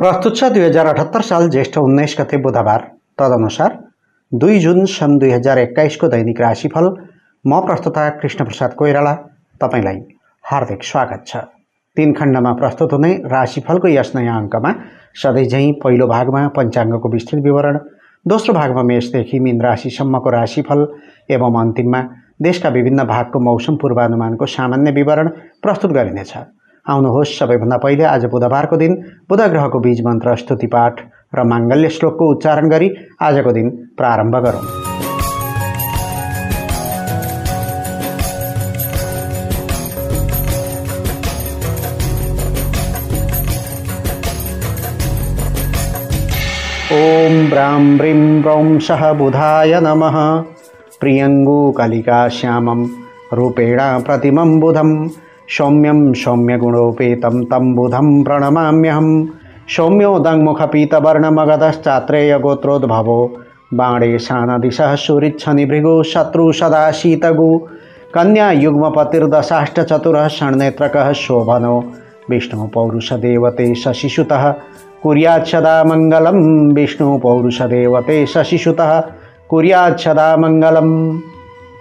प्रस्तुत छ दुई हजार अठहत्तर साल ज्येष्ठ उन्नाइस गते बुधबार। तदनुसार दुई जुन सन् दुई हजार एक्काइसको दैनिक राशिफल म प्रस्तुता कृष्णप्रसाद कोइराला तपाईँलाई हार्दिक स्वागत छ। तिन खण्डमा प्रस्तुत हुने राशिफलको यस नयाँ अङ्कमा सधैँझैँ पहिलो भागमा पञ्चाङ्गको विस्तृत विवरण दोस्रो भागमा मेषदेखि मीन राशिसम्मको राशिफल एवं अन्तिममा देशका विभिन्न भागको मौसम पूर्वानुमानको सामान्य विवरण प्रस्तुत गरिनेछ। आउनुहोस् सबैभन्दा पहिले आज बुधबारको दिन बुध ग्रहको बीज मन्त्र स्तुति पाठ र माङ्गल्य श्लोकको उच्चारण गरी आजको दिन प्रारम्भ गरौँ। ॐ ब्रां ब्रीं ब्रौं सह बुधाय नमः। प्रियङ्गुकलिकाश्यामं रूपेण प्रतिमं बुधं सौम्यं सौम्यगुणोपेतं तं बुधं प्रणमाम्यहं। सौम्योदङ्मुखपीतवर्णमगधश्चात्रेयगोत्रोद्भवो। निभृगु शत्रु सदा शीतगु कन्यायुग्मपतिर्दशाष्टचतुरः षण्नेत्रकः शोभनो। विष्णुपौरुषदेवते शशिशुतः। कुर्याच्छदा पौरुष देवते शशिशुतः। कुर्याच्छदा मङ्गलं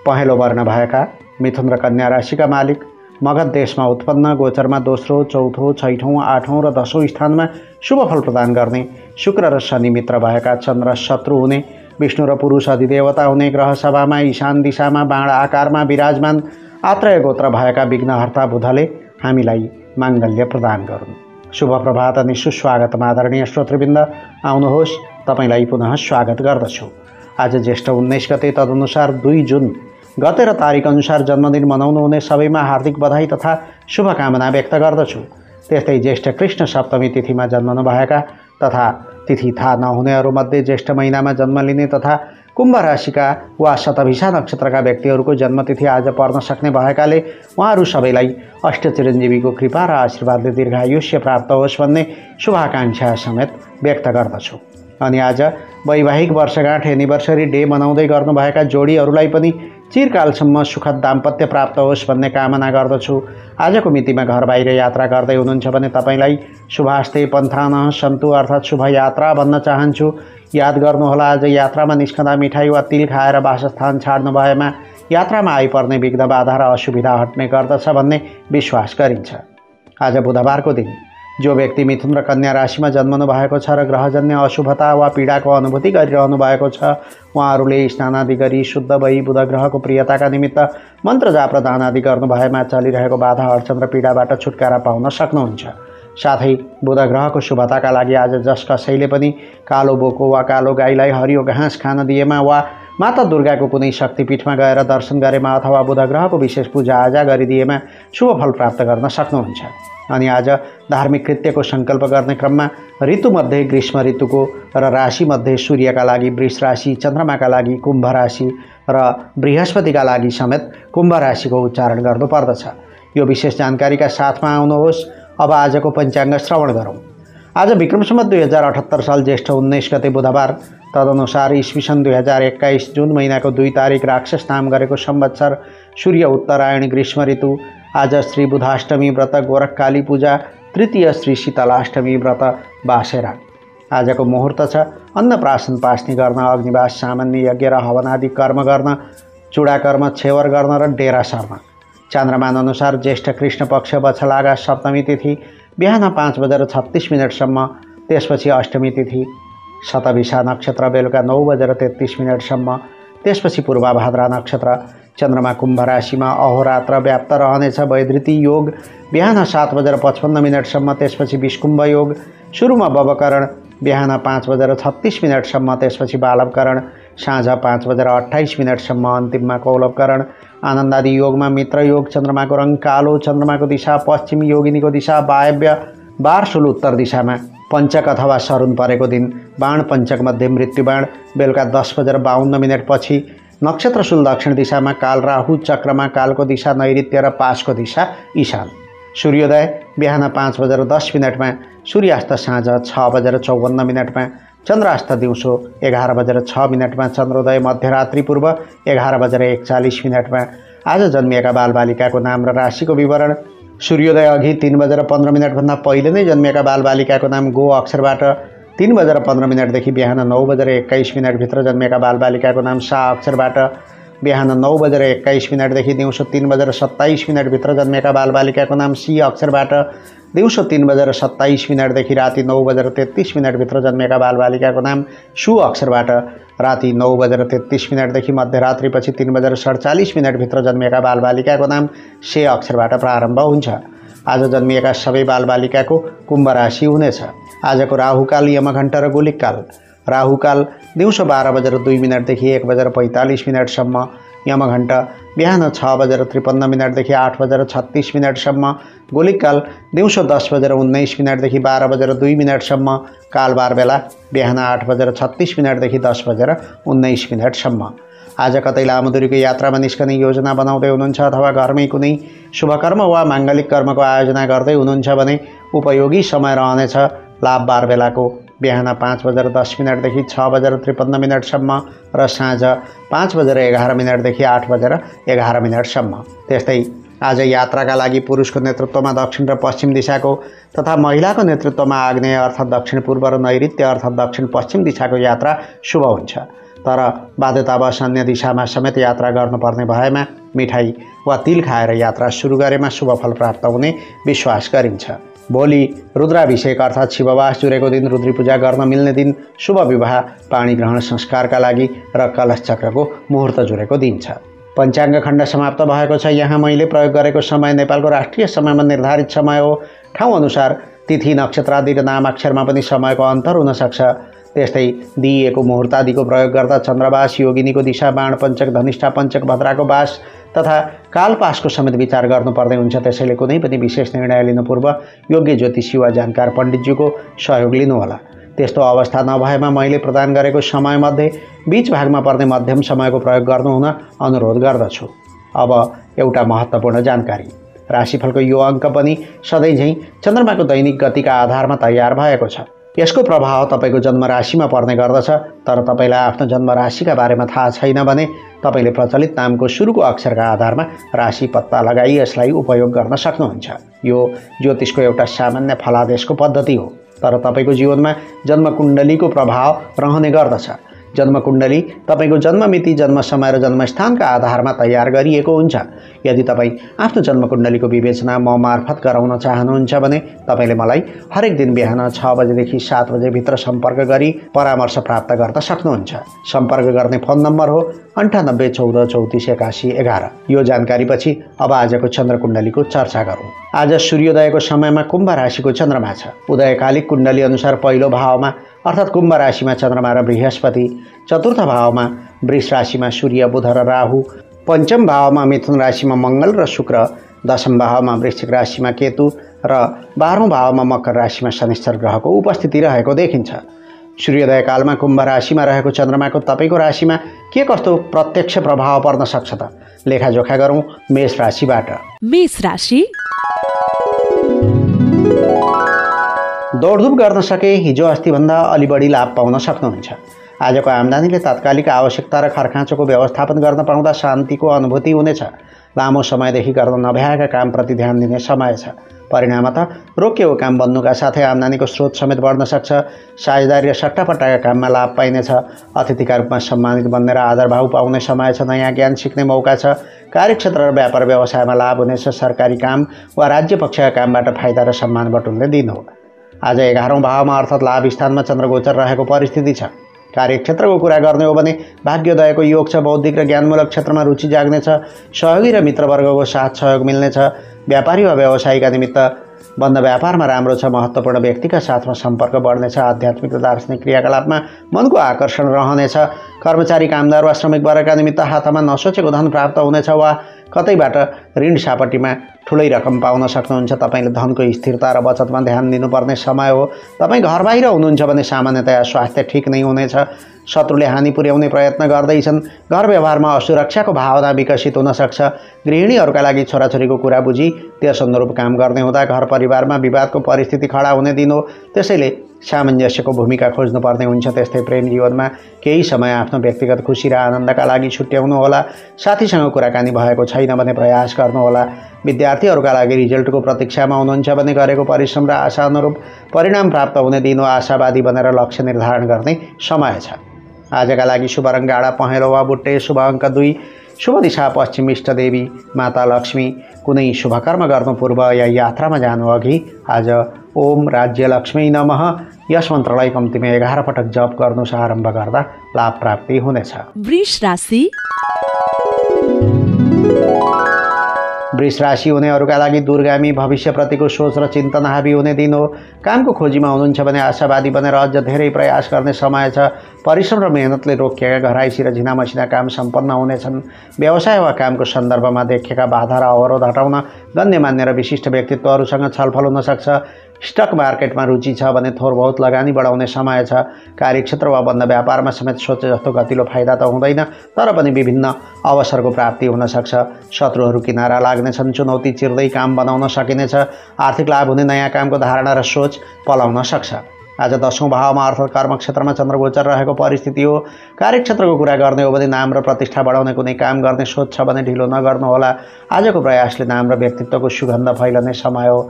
पहेँलो वर्ण भएका मिथुन र कन्या राशिका मालिक। मगध देशमा उत्पन्न गोचरमा दोस्रो चौथो छैठौँ आठौँ र दसौँ स्थानमा शुभ फल प्रदान गर्ने शुक्र र शनि मित्र भएका चन्द्र शत्रु हुने विष्णु र पुरुष अधिदेवता हुने ग्रह सभामा ईशान दिशामा बाण आकारमा विराजमान आत्रय गोत्र भएका विघ्नहर्ता बुधले हामीलाई माङ्गल्य प्रदान गरून्। शुभ प्रभात अनि सुस्वागत आदरणीय श्रोतृवृन्द आउनुहोस् तपाईँलाई पुनः स्वागत गर्दछु। आज ज्येष्ठ उन्नाइस गते तदनुसार दुई जुन गते र तारिक अनुसार जन्मदिन मनाउनु हुने सबैमा हार्दिक बधाई तथा शुभकामना व्यक्त गर्दछु। त्यस्तै ज्येष्ठ कृष्ण सप्तमी तिथिमा जन्मनुभएका तथा तिथि थाहा नहुनेहरूमध्ये ज्येष्ठ महिनामा जन्म लिने तथा कुम्भ राशिका वा शतभिषा नक्षत्रका व्यक्तिहरूको जन्मतिथि आज पर्न सक्ने भएकाले उहाँहरू सबैलाई अष्ट चिरञ्जीवीको कृपा र आशीर्वादले दीर्घायुष्य प्राप्त होस् भन्ने शुभाकाङ्क्षा समेत व्यक्त गर्दछु। अनि आज वैवाहिक वर्षगाँठ एनिभर्सरी डे मनाउँदै गर्नुभएका जोडीहरूलाई पनि चिरकालसम्म सुखद दाम्पत्य प्राप्त होस् भन्ने कामना गर्दछु। आजको मितिमा घर बाहिर यात्रा गर्दै हुनुहुन्छ भने तपाईँलाई शुभास्ते पन्थान सन्तु अर्थात् शुभ यात्रा भन्न चाहन्छु। याद गर्नुहोला आज यात्रामा निस्कँदा मिठाई वा तिल खाएर वासस्थान छाड्नु भएमा यात्रामा आइपर्ने विघ्न बाधा र असुविधा हट्ने गर्दछ भन्ने विश्वास गरिन्छ। आज बुधबारको दिन। जो व्यक्ति मिथुन र कन्या राशिमा जन्मनु भएको छ र ग्रहजन्य अशुभता वा पीडाको अनुभूति गरिरहनु भएको छ उहाँहरूले स्नानादि गरी शुद्ध भई बुध ग्रहको प्रियताका निमित्त मन्त्र जाप र दानादि गर्नु भएमा चलिरहेको बाधा अडचन र पीडाबाट छुटकारा पाउन सक्नुहुन्छ। साथै बुध ग्रहको शुभताका लागि आज जस कसैले पनि कालो बोको वा कालो गाईलाई हरियो घाँस खान दिएमा वा माता दुर्गाको कुनै शक्तिपीठमा गएर दर्शन गरेमा अथवा बुध ग्रहको विशेष पूजाआजा गरिदिएमा शुभ फल प्राप्त गर्न सक्नुहुन्छ। अनि आज धार्मिक कृत्यको सङ्कल्प गर्ने क्रममा ऋतुमध्ये ग्रीष्म ऋतुको र राशिमध्ये सूर्यका लागि वृष राशि चन्द्रमाका लागि कुम्भ राशि र बृहस्पतिका लागि समेत कुम्भ राशिको उच्चारण गर्नुपर्दछ यो विशेष जानकारीका साथमा आउनुहोस्। अब आजको पञ्चाङ्ग श्रवण गरौँ। आज विक्रमसम्म दुई हजार अठहत्तर साल ज्येष्ठ उन्नाइस गते बुधबार तदनुसार इस्वी सन् दुई हजार एक्काइस जुन महिनाको दुई तारिक राक्षस नाम गरेको सम्वत्सर सूर्य उत्तरायण ग्रीष्म ऋतु आज श्री बुधाष्टमी व्रत गोरख काली पूजा तृतीय श्री शीतलाष्टमी व्रत बासेरा। आजको मुहुर्त छ अन्नप्राशन पास्ने गर्न अग्निवास सामान्य यज्ञ र हवनादि कर्म गर्न चुडाकर्म छेवर गर्न र डेरा सर्न। चन्द्रमान अनुसार ज्येष्ठ कृष्ण पक्ष बछलागा सप्तमी तिथि बिहान पाँच बजेर छत्तिस मिनटसम्म त्यसपछि अष्टमी तिथि शतभिषा नक्षत्र बेलुका नौ बजेर तेत्तिस मिनटसम्म। त्यसपछि पूर्वाभाद्रा नक्षत्र चन्द्रमा कुम्भ राशिमा अहोरात्र व्याप्त रहनेछ वैधृति योग। बिहान सात बजेर पचपन्न मिनटसम्म त्यसपछि विष्कुम्भ योग। सुरुमा बबकरण बिहान पाँच बजेर छत्तिस मिनटसम्म त्यसपछि बालवकरण। साँझ पाँच बजेर अठाइस मिनटसम्म अन्तिममा कौलवकरण। आनन्दादि योगमा मित्र योग चन्द्रमाको रङ कालो चन्द्रमाको दिशा पश्चिम योगिनीको दिशा वायव्य बारसुल उत्तर दिशामा। पञ्चक अथवा सरुन परेको दिन बाण पञ्चकमध्ये मृत्युबाण बेलुका दस बजेर बाहन्न मिनटपछि नक्षत्रशूल दक्षिण दिशामा काल राहु चक्रमा कालको दिशा नैऋत्य र पासको दिशा ईशान सूर्योदय बिहान पाँच बजेर दस मिनटमा सूर्यास्त साँझ छ बजेर चौवन्न मिनटमा चन्द्रास्त दिउँसो एघार बजेर छ मिनटमा चन्द्रोदय मध्यरात्रि पूर्व एघार बजेर एकचालिस मिनटमा आज जन्मिएका बालबालिकाको नाम र राशिको विवरण सूर्योदय अघि तिन बजेर पन्ध्र मिनटभन्दा पहिले नै जन्मिएका बालबालिकाको नाम गो अक्षरबाट तिन बजेर पन्ध्र मिनटदेखि बिहान नौ बजेर एक्काइस मिनटभित्र जन्मिएका बालबालिकाको नाम सा अक्षरबाट बिहान नौ बजेर एक्काइस मिनटदेखि दिउँसो तिन बजेर सत्ताइस मिनटभित्र जन्मेका बालबालिकाको नाम सी अक्षरबाट। दिउँसो तिन बजेर सत्ताइस मिनटदेखि राति नौ बजेर तेत्तिस मिनटभित्र जन्मेका बालबालिकाको नाम सु अक्षरबाट। राति नौ बजेर तेत्तिस मिनटदेखि मध्यरात्रिपछि तिन बजेर सडचालिस मिनटभित्र जन्मिएका बालबालिकाको नाम से अक्षरबाट प्रारम्भ हुन्छ। आज जन्मिएका सबै बालबालिकाको कुम्भ राशि हुनेछ। आजको राहुकाल यमघण्टा र गोलिककाल राहुकाल दिउँसो बाह्र बजेर दुई मिनटदेखि एक बजेर पैँतालिस मिनटसम्म यमघण्टा बिहान छ बजेर त्रिपन्न मिनटदेखि आठ बजेर छत्तिस मिनटसम्म गोलिककाल दिउँसो दस बजेर उन्नाइस मिनटदेखि बाह्र बजेर दुई मिनटसम्म कालबार बेला बिहान आठ बजेर छत्तिस मिनटदेखि दस बजेर उन्नाइस मिनटसम्म। आज कतै लामो दूरीको यात्रामा निस्कने योजना बनाउँदै हुनुहुन्छ अथवा घरमै कुनै शुभकर्म वा माङ्गलिक कर्मको आयोजना गर्दै हुनुहुन्छ भने उपयोगी समय रहनेछ लाभ बार बेलाको बिहान पाँच बजेर दस मिनटदेखि छ बजेर त्रिपन्न मिनटसम्म र साँझ पाँच बजेर एघार मिनटदेखि आठ बजेर एघार मिनटसम्म। त्यस्तै आज यात्राका लागि पुरुषको नेतृत्वमा दक्षिण र पश्चिम दिशाको तथा महिलाको नेतृत्वमा आग्नेय अर्थात् दक्षिण पूर्व र नैऋत्य अर्थात् दक्षिण पश्चिम दिशाको यात्रा शुभ हुन्छ। तर बाध्यतावश अन्य दिशामा समेत यात्रा गर्नुपर्ने भएमा मिठाई वा तिल खाएर यात्रा सुरु गरेमा शुभ फल प्राप्त हुने विश्वास गरिन्छ। भोलि रुद्राभिषेक अर्थात् शिववास जुरेको दिन रुद्री पूजा गर्न मिल्ने दिन शुभ विवाह पाणी ग्रहण संस्कारका लागि र कलश चक्रको मुहुर्त जुरेको दिन छ। पञ्चाङ्ग खण्ड समाप्त भएको छ। यहाँ मैले प्रयोग गरेको समय नेपालको राष्ट्रिय समयमा निर्धारित समय हो। ठाउँअनुसार तिथि नक्षत्र आदि र नामाक्षरमा पनि समयको अन्तर हुनसक्छ। त्यस्तै दिइएको मुहुर्त आदिको प्रयोग गर्दा चन्द्रवास योगिनीको दिशा बाण पञ्चक धनिष्ठा पञ्चक भद्राको बास तथा कालपासको समेत विचार गर्नुपर्ने हुन्छ। त्यसैले कुनै पनि विशेष निर्णय लिनु पूर्व योग्य ज्योतिषी वा जानकार पण्डितज्यूको सहयोग लिनुहोला। त्यस्तो अवस्था नभएमा मैले प्रदान गरेको समयमध्ये बिच भागमा पर्ने मध्यम समयको प्रयोग गर्नुहुन अनुरोध गर्दछु। अब एउटा महत्त्वपूर्ण जानकारी। राशिफलको यो अङ्क पनि सधैँझै चन्द्रमाको दैनिक गतिका आधारमा तयार भएको छ। यसको प्रभाव तपाईँको जन्म राशिमा पर्ने गर्दछ तर तपाईँलाई आफ्नो जन्म राशिका बारेमा थाहा छैन भने तपाईँले प्रचलित नामको सुरुको अक्षरका आधारमा राशि पत्ता लगाई यसलाई उपयोग गर्न सक्नुहुन्छ। यो ज्योतिषको एउटा सामान्य फलादेशको पद्धति हो तर तपाईँको जीवनमा जन्मकुण्डलीको प्रभाव रहने गर्दछ। जन्मकुण्डली तपाईँको जन्ममिति जन्म समय र जन्मस्थानका आधारमा तयार गरिएको हुन्छ। यदि तपाईँ आफ्नो जन्मकुण्डलीको विवेचना म मार्फत गराउन चाहनुहुन्छ भने तपाईँले मलाई हरेक दिन बिहान छ बजेदेखि सात बजेभित्र सम्पर्क गरी परामर्श प्राप्त गर्न सक्नुहुन्छ। सम्पर्क गर्ने फोन नम्बर हो अन्ठानब्बे चौध चौतिस एकासी एघार। यो जानकारीपछि अब आजको चन्द्रकुण्डलीको चर्चा गरौँ। आज सूर्योदयको समयमा कुम्भ राशिको चन्द्रमा छ। उदयकालिक कुण्डली अनुसार पहिलो भावमा अर्थात् कुम्भ राशिमा चन्द्रमा र बृहस्पति चतुर्थ भावमा वृष राशिमा सूर्य बुध र राहु पञ्चम भावमा मिथुन राशिमा मङ्गल र शुक्र दशम भावमा वृश्चिक राशिमा केतु र बाह्रौँ भावमा मकर राशिमा शनिश्चर ग्रहको उपस्थिति रहेको देखिन्छ। सूर्योदय कालमा कुम्भ राशिमा रहेको चन्द्रमाको तपाईँको राशिमा के कस्तो प्रत्यक्ष प्रभाव पर्न सक्छ त? लेखाजोखा गरौँ मेष राशिबाट। मेष राशि दौडधुप गर्न सके हिजो अस्तिभन्दा अलि बढी लाभ पाउन सक्नुहुन्छ। आजको आम्दानीले तात्कालिक आवश्यकता र खर्खाँचोको व्यवस्थापन गर्न पाउँदा शान्तिको अनुभूति हुनेछ। लामो समयदेखि गर्न नभ्याएका कामप्रति ध्यान दिने समय छ। परिणामत रोकिएको काम बन्नुका साथै आम्दानीको स्रोत समेत बढ्न सक्छ। साझेदारी र सट्टापट्टाका काममा लाभ पाइनेछ। अतिथिका रूपमा सम्मानित बन्ने र आदरभाव पाउने समय छ। नयाँ ज्ञान सिक्ने मौका छ। कार्यक्षेत्र र व्यापार व्यवसायमा लाभ हुनेछ। सरकारी काम वा राज्य पक्षका कामबाट फाइदा र सम्मान बटुल्ने दिन हो। आज एघारौँ भावमा अर्थात् लाभ स्थानमा चन्द्रगोचर रहेको परिस्थिति छ। कार्यक्षेत्रको कुरा गर्ने हो भने भाग्योदयको योग छ बौद्धिक र ज्ञानमूलक क्षेत्रमा रुचि जाग्नेछ सहयोगी र मित्रवर्गको साथ सहयोग मिल्नेछ व्यापारी वा व्यवसायीका निमित्त बन्द व्यापारमा राम्रो छ महत्त्वपूर्ण व्यक्तिका साथमा सम्पर्क बढ्नेछ आध्यात्मिक र दार्शनिक क्रियाकलापमा मनको आकर्षण रहनेछ कर्मचारी कामदार वा श्रमिक वर्गका निमित्त हातमा नसोचेको धन प्राप्त हुनेछ वा कतैबाट ऋण सापट्टिमा ठुलै रकम पाउन सक्नुहुन्छ? तपाईँले धनको स्थिरता र बचतमा ध्यान दिनुपर्ने समय हो। तपाईँ घर बाहिर हुनुहुन्छ भने सामान्यतया स्वास्थ्य ठिक नै हुनेछ। शत्रुले हानि पुर्याउने प्रयत्न गर्दैछन्। घर व्यवहारमा असुरक्षाको भावना विकसित हुनसक्छ गृहिणीहरूका लागि छोराछोरीको कुरा बुझी त्यस अनुरूप काम गर्ने हुँदा घर परिवारमा विवादको परिस्थिति खडा हुने दिन हो। त्यसैले सामञ्जस्यको भूमिका खोज्नुपर्ने हुन्छ त्यस्तै प्रेम जीवनमा। केही समय आफ्नो व्यक्तिगत खुसी र आनन्दका लागि छुट्याउनु होला। साथीसँग कुराकानी भएको छैन भने प्रयास गर्नुहोला विद्यार्थीहरूका लागि रिजल्टको प्रतीक्षामा हुनुहुन्छ भने गरेको परिश्रम र आशा अनुरूप परिणाम प्राप्त हुने दिनु आशावादी बनेर लक्ष्य निर्धारण गर्ने समय छ। आजका लागि शुभ रङ गाडा पहेँलो वा बुट्टे शुभ अङ्क दुई। शुभ दिशा पश्चिम इष्टदेवी माता लक्ष्मी। कुनै शुभकर्म गर्नु पूर्व या यात्रामा जानु अघि आज ओम राज्य लक्ष्मी नमः। यस मन्त्रलाई कम्तीमा एघार पटक जप गर्नु आरम्भ गर्दा लाभ प्राप्ति हुनेछ। वृष राशि। वृष राशि हुनेहरूका लागि दुर्गामी भविष्यप्रतिको सोच र चिन्तन हाबी हुने दिन हो। कामको खोजीमा हुनुहुन्छ भने आशावादी बनेर अझ धेरै प्रयास गर्ने समय छ। परिश्रम र मेहनतले रोकिएका घराइसी र झिनामसिना काम सम्पन्न हुनेछन्। व्यवसाय वा कामको सन्दर्भमा देखेका बाधा र अवरोध हटाउन गण्यमान्य र विशिष्ट व्यक्तित्वहरूसँग छलफल हुनसक्छ स्टक मार्केटमा रुचि छ भने थोर बहुत लगानी बढाउने समय छ। कार्यक्षेत्र वा बन्द व्यापारमा समेत सोचे जस्तो गतिलो फाइदा त हुँदैन तर पनि विभिन्न अवसरको प्राप्ति हुनसक्छ। शत्रुहरू किनारा लाग्नेछन् चुनौती चिर्दै काम बनाउन सकिनेछ आर्थिक लाभ हुने नयाँ कामको धारणा र सोच पलाउन सक्छ। आज दसौँ भावमा अर्थात् कर्मक्षेत्रमा चन्द्रगोचर रहेको परिस्थिति हो। कार्यक्षेत्रको कुरा गर्ने हो भने नाम र प्रतिष्ठा बढाउने कुनै काम गर्ने सोच छ भने ढिलो नगर्नुहोला। आजको प्रयासले नाम र व्यक्तित्वको सुगन्ध फैलने समय हो।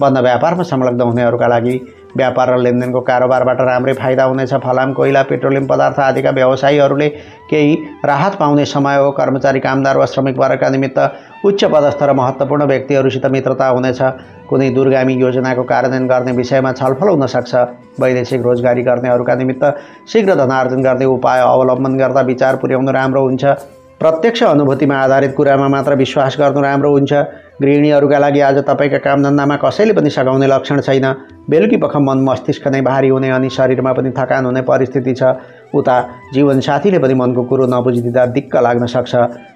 बन्द व्यापारमा संलग्न हुनेहरूका लागि व्यापार र लेनदेनको कारोबारबाट राम्रै फाइदा हुनेछ। फलाम कोइला पेट्रोलियम पदार्थ आदिका व्यवसायीहरूले केही राहत पाउने समय हो। कर्मचारी कामदार वा श्रमिक वर्गका निमित्त उच्च पदस्थ र महत्त्वपूर्ण व्यक्तिहरूसित मित्रता हुनेछ। कुनै दूरगामी योजनाको कार्यान्वयन गर्ने विषयमा छलफल हुनसक्छ वैदेशिक रोजगारी गर्नेहरूका निमित्त शीघ्र धनार्जन गर्ने उपाय अवलम्बन गर्दा विचार पुर्याउनु राम्रो हुन्छ। प्रत्यक्ष अनुभूतिमा आधारित कुरामा मात्र विश्वास गर्नु राम्रो हुन्छ। गृहिणीहरूका लागि आज तपाईँका कामधन्दामा कसैले पनि सघाउने लक्षण छैन। बेलुकी पख मन मस्तिष्क नै भारी हुने अनि शरीरमा पनि थकान हुने परिस्थिति छ। उता जीवनसाथीले पनि मनको कुरो नबुझिदिँदा दिक्क लाग्न सक्छ।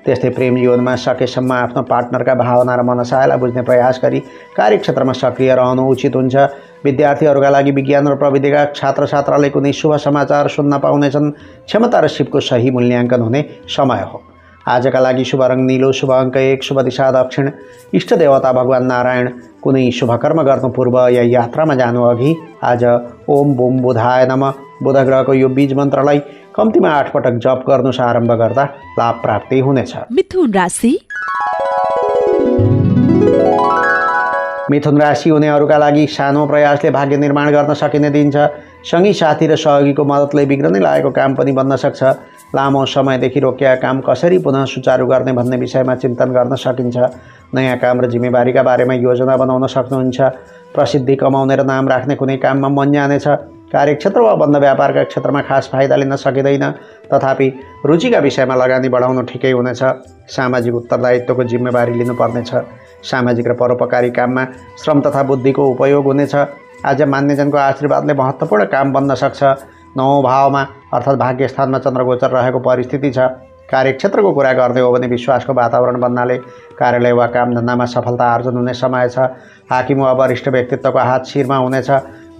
त्यस्तै प्रेम जीवनमा सकेसम्म आफ्नो पार्टनरका भावना र मनसायलाई बुझ्ने प्रयास गरी कार्यक्षेत्रमा सक्रिय रहनु उचित हुन्छ। विद्यार्थीहरूका लागि विज्ञान र प्रविधिका छात्र छात्राले कुनै शुभ समाचार सुन्न पाउनेछन्। क्षमता र सिपको सही मूल्याङ्कन हुने समय हो। आजका लागि शुभ रङ निलो शुभ अङ्क एक शुभ दिशा दक्षिण। इष्ट देवता भगवान् नारायण कुनै शुभकर्म गर्नु पूर्व या यात्रामा जानु अघि आज ओम बुम बुधाय नम। बुध ग्रहको यो बीज मन्त्रलाई कम्तीमा आठ पटक जप गर्नु आरम्भ गर्दा लाभ प्राप्ति हुनेछ। मिथुन राशि? मिथुन राशि हुनेहरूका लागि सानो प्रयासले भाग्य निर्माण गर्न सकिने दिन्छ। सँगै साथी र सहयोगीको मद्दतले बिग्रनै लागेको काम पनि बन्न सक्छ। लामो समयदेखि रोकिएका काम कसरी पुनः सुचारू गर्ने भन्ने विषयमा चिन्तन गर्न सकिन्छ। नयाँ काम र जिम्मेवारीका बारेमा योजना बनाउन सक्नुहुन्छ। प्रसिद्धि कमाउने र नाम राख्ने कुनै काममा मन जानेछ। कार्यक्षेत्र वा बन्द व्यापारका क्षेत्रमा खास फाइदा लिन सकिँदैन। तथापि रुचिका विषयमा लगानी बढाउनु ठिकै हुनेछ। सामाजिक उत्तरदायित्वको जिम्मेवारी लिनुपर्नेछ। सामाजिक र परोपकारी काममा श्रम तथा बुद्धिको उपयोग हुनेछ। आज मान्यजनको आशीर्वादले महत्त्वपूर्ण काम बन्न सक्छ। नौ भावमा अर्थात् भाग्यस्थानमा चन्द्रगोचर रहेको परिस्थिति छ। कार्यक्षेत्रको कुरा गर्ने हो भने विश्वासको वातावरण बन्नाले कार्यालय वा कामधन्दामा सफलता आर्जन हुने समय छ। हाकिम वा वरिष्ठ व्यक्तित्वको हात शिरमा हुनेछ।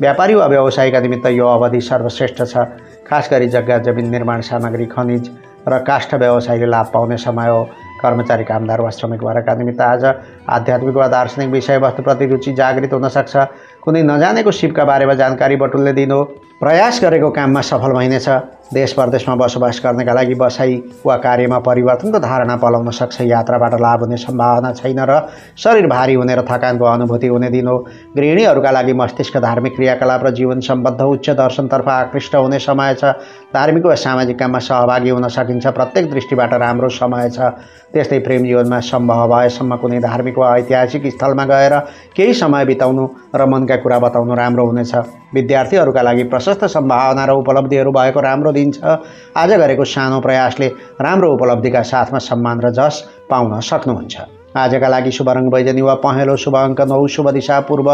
व्यापारी वा व्यवसायीका निमित्त यो अवधि सर्वश्रेष्ठ छ। खास गरी जग्गा जमिन निर्माण सामग्री खनिज र काष्ठ व्यवसायीले लाभ पाउने समय हो। कर्मचारी कामदार वा श्रमिक वर्गका निमित्त आज आध्यात्मिक वा दार्शनिक विषयवस्तुप्रति रुचि जागृत हुनसक्छ कुनै नजानेको सिपका बारेमा जानकारी बटुल्ने दिनु। प्रयास गरेको काममा सफल भइनेछ। देश परदेशमा बसोबास गर्नका लागि बसाइ वा कार्यमा परिवर्तनको धारणा पलाउन सक्छ। यात्राबाट लाभ हुने सम्भावना छैन र शरीर भारी हुने र थकानको अनुभूति हुने दिन। हो गृहिणीहरूका लागि मस्तिष्क धार्मिक क्रियाकलाप र जीवन सम्बद्ध उच्च दर्शनतर्फ आकृष्ट हुने समय छ। धार्मिक वा सामाजिक काममा सहभागी हुन सकिन्छ। प्रत्येक दृष्टिबाट राम्रो समय छ। त्यस्तै प्रेम जीवनमा सम्भव भएसम्म कुनै धार्मिक वा ऐतिहासिक स्थलमा गएर केही समय बिताउनु र मनका कुरा बताउनु राम्रो हुनेछ। विद्यार्थीहरूका लागि प्रशस्त सम्भावना र उपलब्धिहरू भएको राम्रो दिन छ आज गरेको सानो प्रयासले राम्रो उपलब्धिका साथमा सम्मान र जस पाउन सक्नुहुन्छ। आजका लागि शुभ रङ वैजनी वा पहेँलो शुभ अङ्क नौ शुभ दिशा पूर्व।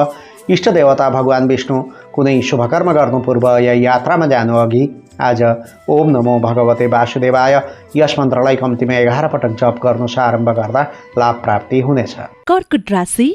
इष्ट देवता भगवान् विष्णु कुनै शुभकर्म गर्नु पूर्व या यात्रामा जानु अघि आज ओम नमो भगवते वासुदेवाय। यस मन्त्रलाई कम्तीमा एघार पटक जप गर्नु आरम्भ गर्दा लाभ प्राप्ति हुनेछ। कर्कट राशि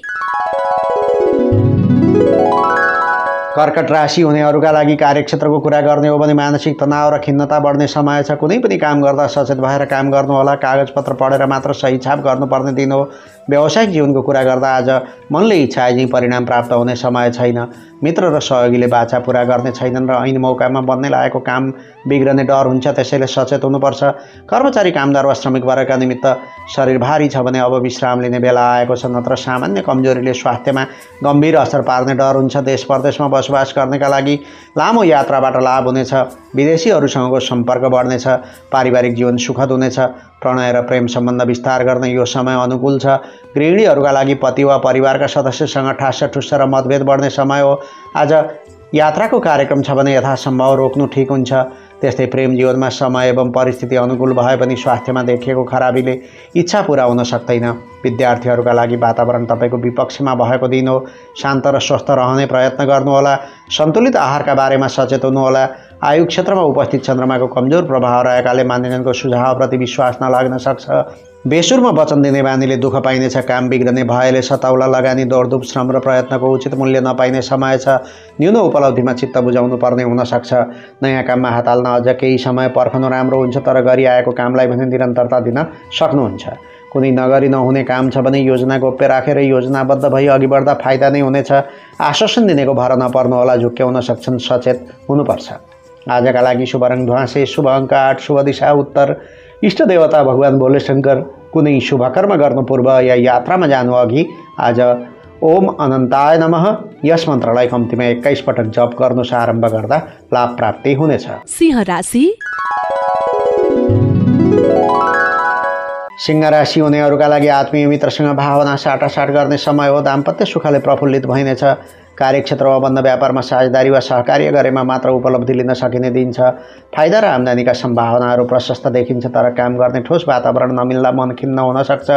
कर्कट राशि हुनेहरूका लागि कार्यक्षेत्रको कुरा गर्ने हो भने मानसिक तनाव र खिन्नता बढ्ने समय छ। कुनै पनि काम गर्दा सचेत भएर काम गर्नुहोला। कागजपत्र पढेर मात्र सही छाप गर्नुपर्ने दिन हो। व्यावसायिक जीवनको कुरा गर्दा आज मनले इच्छा चाहिँ परिणाम प्राप्त हुने समय छैन। मित्र र सहयोगीले बाछा पुरा गर्ने छैनन् र ऐन मौकामा बन्ने लागेको काम बिग्रने डर हुन्छ त्यसैले सचेत हुनुपर्छ। कर्मचारी कामदार वा श्रमिक वर्गका निमित्त शरीर भारी छ भने अब विश्राम लिने बेला आएको छ नत्र सामान्य कमजोरीले स्वास्थ्यमा गम्भीर असर पार्ने डर हुन्छ। देश परदेशमा बसोबास गर्नेका लागि लामो यात्राबाट लाभ हुनेछ। विदेशीहरूसँगको सम्पर्क बढ्नेछ। पारिवारिक जीवन सुखद हुनेछ। प्रणय र प्रेम सम्बन्ध विस्तार गर्न यो समय अनुकूल छ। गृहिणीहरूका लागि पति वा परिवारका सदस्यसँग ठास ठुस्स र मतभेद बढ्ने समय हो। आज यात्राको कार्यक्रम छ भने यथासम्भव रोक्नु ठिक हुन्छ। त्यस्तै प्रेम जीवनमा समय एवं परिस्थिति अनुकूल भए पनि स्वास्थ्यमा देखिएको खराबीले इच्छा पुरा हुन सक्दैन। विद्यार्थीहरूका लागि वातावरण तपाईँको विपक्षमा भएको दिन हो। शान्त र स्वस्थ रहने प्रयत्न गर्नुहोला। सन्तुलित आहारका बारेमा सचेत हुनुहोला। आयु क्षेत्रमा उपस्थित चन्द्रमाको कमजोर प्रभाव रहेकाले मान्यजनको सुझावप्रति विश्वास नलाग्न सक्छ। बेसुरमा वचन दिने बानीले दुःख पाइनेछ काम बिग्रने भएले सताउला लगानी दौडधुप श्रम र प्रयत्नको उचित मूल्य नपाइने समय छ। न्यून उपलब्धिमा चित्त बुझाउनु पर्ने हुनसक्छ। नयाँ काममा हात हाल्न अझ केही समय पर्खनु राम्रो हुन्छ तर गरिआएको कामलाई भने निरन्तरता दिन सक्नुहुन्छ। कुनै नगरी नहुने काम छ भने योजना गोप्य राखेर योजनाबद्ध भई अघि बढ्दा फाइदा नै हुनेछ। आश्वासन दिनेको भर नपर्नु होला झुक्क्याउन सक्छन् सचेत हुनुपर्छ। आजका लागि शुभ रङ ध्वाँसे शुभ अङ्क आठ शुभ दिशा उत्तर। इष्ट देवता भगवान् भोलेशङ्कर कुनै शुभ कर्म गर्नु पूर्व या यात्रामा जानु अघि आज ओम अनन्ताय नमः यस मन्त्रलाई कम्तीमा एक्काइस पटक जप गर्नुहोस् आरम्भ गर्दा लाभ प्राप्ति हुनेछ सिंह राशि सिंह राशि हुनेहरूका लागि आत्मीय मित्रसँग भावना साटासाट गर्ने समय हो दाम्पत्य सुखले प्रफुल्लित भइनेछ कार्यक्षेत्र वा बन्द व्यापारमा साझेदारी वा सहकार्य गरेमा मात्र उपलब्धि लिन सकिने दिन छ फाइदा र आम्दानीका सम्भावनाहरू प्रशस्त देखिन्छ तर काम गर्ने ठोस वातावरण नमिल्दा मन खिन्न हुन सक्छ।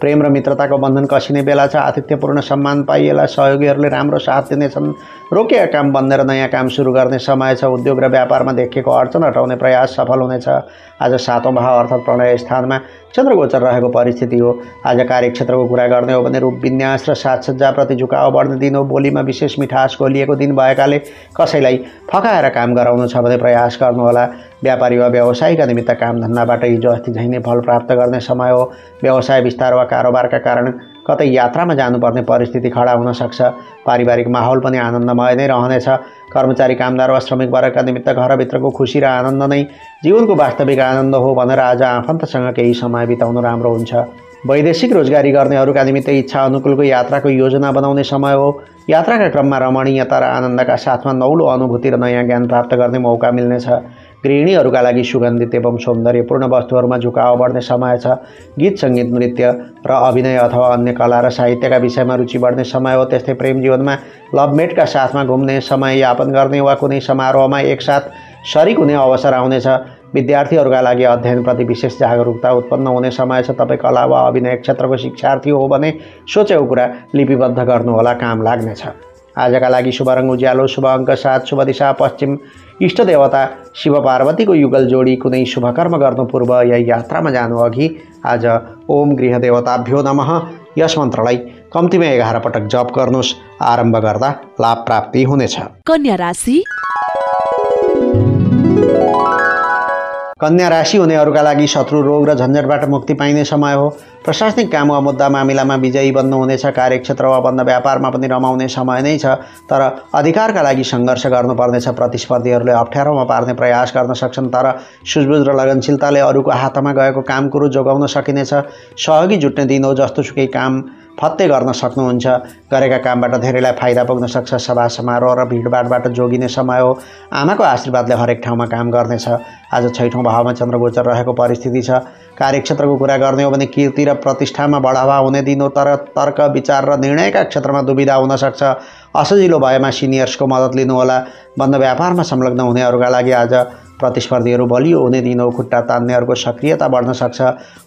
प्रेम र मित्रताको बन्धन कसिने बेला छ। आतिथ्यपूर्ण सम्मान पाइएला सहयोगीहरूले राम्रो साथ दिनेछन्। रोकिएका काम बन्द र नयाँ काम सुरु गर्ने समय छ। उद्योग र व्यापारमा देखिएको अडचन हटाउने प्रयास सफल हुनेछ। आज सातौँ भाव अर्थात् प्रणय स्थानमा चन्द्रगोचर रहेको परिस्थिति हो। आज कार्यक्षेत्रको कुरा गर्ने हो भने रूप विन्यास र साजसज्जाप्रति झुकाव बढ्ने दिन हो। बोलीमा विशेष मिठास खोलिएको दिन भएकाले कसैलाई फकाएर काम गराउनु छ भने प्रयास गर्नुहोला। व्यापारी वा व्यवसायीका निमित्त कामधन्दाबाट हिजो अस्ति झैँ फल प्राप्त गर्ने समय हो। व्यवसाय विस्तार वा कारोबारका कारण कतै यात्रामा जानुपर्ने परिस्थिति खडा हुन सक्छ। पारिवारिक माहौल पनि आनन्दमय नै रहनेछ। कर्मचारी कामदार वा श्रमिक वर्गका निमित्त घरभित्रको खुसी र आनन्द नै जीवनको वास्तविक आनन्द हो भनेर आज आफन्तसँग केही समय बिताउनु राम्रो हुन्छ। वैदेशिक रोजगारी गर्नेहरूका निमित्त इच्छा अनुकूलको यात्राको योजना बनाउने समय हो। यात्राका क्रममा रमणीयता र आनन्दका साथमा नौलो अनुभूति र नयाँ ज्ञान प्राप्त गर्ने मौका मिल्नेछ। गृहिणीहरूका लागि सुगन्धित एवं सौन्दर्यपूर्ण वस्तुहरूमा झुकाव बढ्ने समय छ। गीत सङ्गीत नृत्य र अभिनय अथवा अन्य कला र साहित्यका विषयमा रुचि बढ्ने समय हो। त्यस्तै प्रेम जीवनमा लभमेटका साथमा घुम्ने समय यापन गर्ने वा कुनै समारोहमा एकसाथ सरिक हुने अवसर आउनेछ। विद्यार्थीहरूका लागि अध्ययनप्रति विशेष जागरुकता उत्पन्न हुने समय छ। तपाईँ कला वा अभिनय क्षेत्रको शिक्षार्थी हो भने सोचेको कुरा लिपिबद्ध गर्नुहोला काम लाग्नेछ। आजका लागि शुभ रङ उज्यालो शुभ अङ्क सात शुभ दिशा पश्चिम। इष्ट देवता शिव पार्वतीको युगल जोडी कुनै शुभकर्म गर्नु पूर्व या यात्रामा जानु अघि आज ओम गृह देवताभ्यो नमः। यस मन्त्रलाई कम्तीमा एघार पटक जप गर्नुहोस्। आरम्भ गर्दा लाभ प्राप्ति हुनेछ। कन्या राशि। कन्या राशि हुनेहरूका लागि शत्रु रोग र झन्झटबाट मुक्ति पाइने समय हो। प्रशासनिक काम वा मुद्दा मामिलामा विजयी बन्नुहुनेछ कार्यक्षेत्र वा बन्द व्यापारमा पनि रमाउने समय नै छ तर अधिकारका लागि सङ्घर्ष गर्नुपर्नेछ प्रतिस्पर्धीहरूले अप्ठ्यारोमा पार्ने प्रयास गर्न सक्छन् तर सुझबुझ र लगनशीलताले अरूको हातमा गएको काम कुरो जोगाउन सकिनेछ सहयोगी जुट्ने दिन हो जस्तोसुकै काम फत्ते गर्न सक्नुहुन्छ। गरेका कामबाट धेरैलाई फाइदा पुग्न सक्छ। सभा समारोह र भिडभाडबाट जोगिने समय हो। आमाको आशीर्वादले हरेक ठाउँमा काम गर्नेछ। आज छैठौँ भावमा चन्द्रगोचर रहेको परिस्थिति छ। कार्यक्षेत्रको कुरा गर्ने हो भने कीर्ति र प्रतिष्ठामा बढावा हुने दिन तर तर्क विचार र निर्णयका क्षेत्रमा दुविधा हुनसक्छ असजिलो भएमा सिनियर्सको मद्दत लिनुहोला बन्द व्यापारमा संलग्न हुनेहरूका लागि आज प्रतिस्पर्धीहरू बलियो हुने दिन हो। खुट्टा तान्नेहरूको सक्रियता बढ्न सक्छ।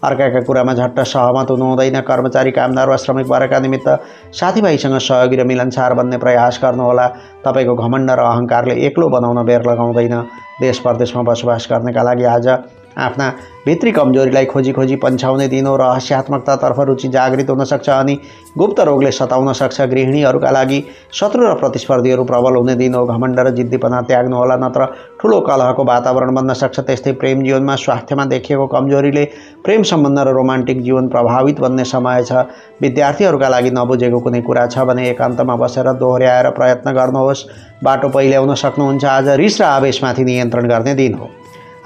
अर्काका कुरामा झट्ट सहमत हुनु हुँदैन कर्मचारी कामदार वा श्रमिक वर्गका निमित्त साथीभाइसँग सहयोगी र मिलनसार बन्ने प्रयास गर्नुहोला तपाईँको घमण्ड र अहङ्कारले एक्लो बनाउन बेर लगाउँदैन। देश परदेशमा बसोबास गर्नेका लागि आज आफ्ना भित्री कमजोरीलाई खोजी खोजी पन्छाउने दिन रहस्यात्मकतातर्फ रुचि जागृत हुन सक्छ अनि गुप्त रोगले सताउन सक्छ। गृहिणीहरूका लागि शत्रु र प्रतिस्पर्धीहरू प्रबल हुने दिन हो घमण्ड र जिद्दीपना त्याग्नुहोला नत्र ठुलो कलहको वातावरण बन्न सक्छ। त्यस्तै प्रेम जीवनमा स्वास्थ्यमा देखिएको कमजोरीले प्रेम सम्बन्ध र रोमान्टिक जीवन प्रभावित बन्ने समय छ। विद्यार्थीहरूका लागि नबुझेको कुनै कुरा छ भने एकान्तमा बसेर दोहोऱ्याएर प्रयत्न गर्नुहोस्। बाटो पहिल्याउन सक्नुहुन्छ। आज रिस र आवेशमाथि नियन्त्रण गर्ने दिन हो।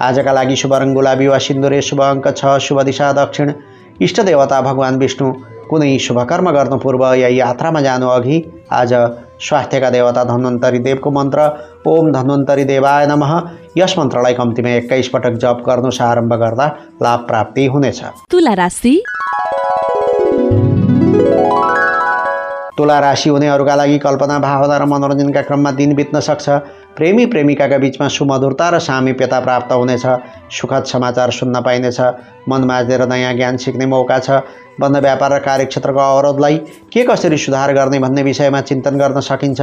आजका लागि शुभ रङ गुलाबी वा सिन्दुरे शुभ अङ्क छ शुभ दिशा दक्षिण। इष्ट देवता भगवान् विष्णु कुनै शुभ कर्म गर्नु पूर्व या यात्रामा जानु अघि आज स्वास्थ्यका देवता धन्वन्तरी देवको मन्त्र ओम धन्वन्तरी देवाय नमः। यस मन्त्रलाई कम्तीमा एक्काइस पटक जप गर्नु आरम्भ गर्दा लाभ प्राप्ति हुनेछ। तुला राशि। तुला राशि हुनेहरूका लागि कल्पना भावना र मनोरञ्जनका क्रममा दिन बित्न सक्छ। प्रेमी प्रेमिकाका बिचमा सुमधुरता र सामिप्यता प्राप्त हुनेछ। सुखद समाचार सुन्न पाइनेछ। मन माझेर नयाँ ज्ञान सिक्ने मौका छ। बन्द व्यापार र कार्यक्षेत्रको अवरोधलाई के कसरी सुधार गर्ने भन्ने विषयमा चिन्तन गर्न सकिन्छ।